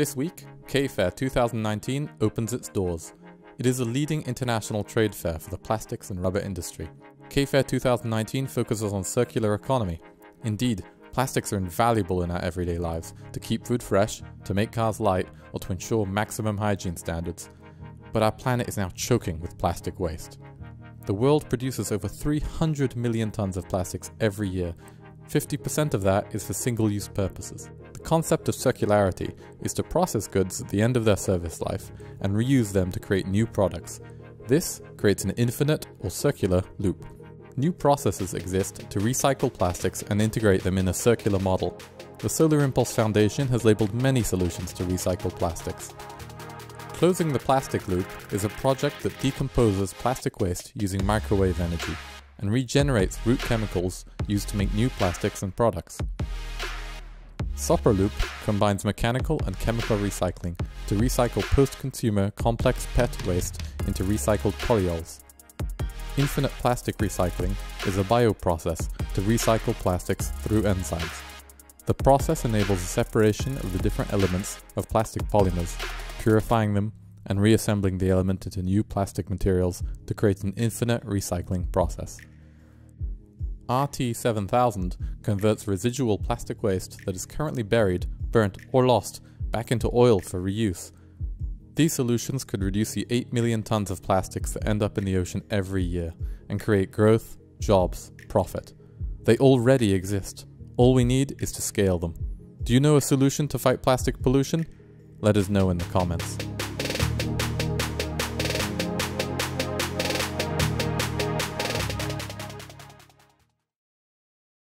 This week, K-Fair 2019 opens its doors. It is a leading international trade fair for the plastics and rubber industry. K-Fair 2019 focuses on circular economy. Indeed, plastics are invaluable in our everyday lives to keep food fresh, to make cars light, or to ensure maximum hygiene standards. But our planet is now choking with plastic waste. The world produces over 300 million tons of plastics every year. 50% of that is for single use purposes. The concept of circularity is to process goods at the end of their service life and reuse them to create new products. This creates an infinite or circular loop. New processes exist to recycle plastics and integrate them in a circular model. The Solar Impulse Foundation has labeled many solutions to recycle plastics. Closing the Plastic Loop is a project that decomposes plastic waste using microwave energy and regenerates root chemicals used to make new plastics and products. Loop combines mechanical and chemical recycling to recycle post-consumer complex PET waste into recycled polyols. Infinite plastic recycling is a bioprocess to recycle plastics through enzymes. The process enables the separation of the different elements of plastic polymers purifying them, and reassembling the element into new plastic materials to create an infinite recycling process. RT7000 converts residual plastic waste that is currently buried, burnt, or lost back into oil for reuse. These solutions could reduce the 8 million tons of plastics that end up in the ocean every year and create growth, jobs, profit. They already exist. All we need is to scale them. Do you know a solution to fight plastic pollution? Let us know in the comments.